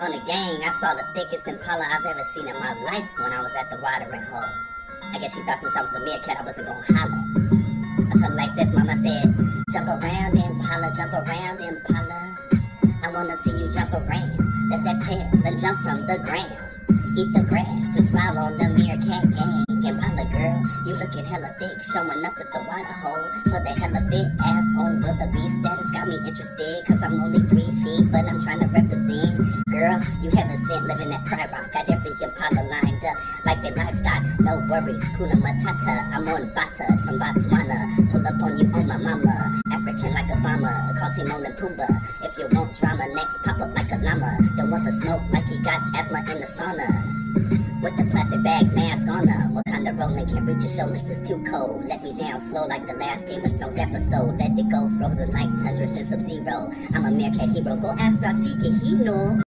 On the gang, I saw the thickest Impala I've ever seen in my life when I was at the watering hole. I guess she thought since I was a meerkat I wasn't gonna holler. I told her like this, mama said, jump around Impala, jump around Impala. I wanna see you jump around, lift that tail and jump from the ground. Eat the grass and smile on the meerkat gang. Impala girl, you looking hella thick, showing up at the water hole for the hella fit ass on wildebeest status. Got me interested, cause I'm only three feet, but I'm trying to represent. Girl, you haven't seen living at Pride Rock. Got every Impala lined up like they livestock. No worries, Kuna Matata. I'm on Bata from Botswana. Pull up on you on my mama. African like Obama. Call Timon and Pumbaa. If you want drama, next pop up like a llama. Don't want the smoke like he got asthma in the sauna. With the plastic bag mask on her. What kind of rolling can't reach your shoulders, it's too cold. Let me down slow like the last Game of Thrones episode. Let it go, frozen like tundra since Sub Zero. I'm a meerkat hero, go ask Rafiki, he know.